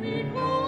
Spirit.